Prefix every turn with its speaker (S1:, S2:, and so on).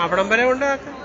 S1: അവിടം വരെ കൊണ്ടാക്കാം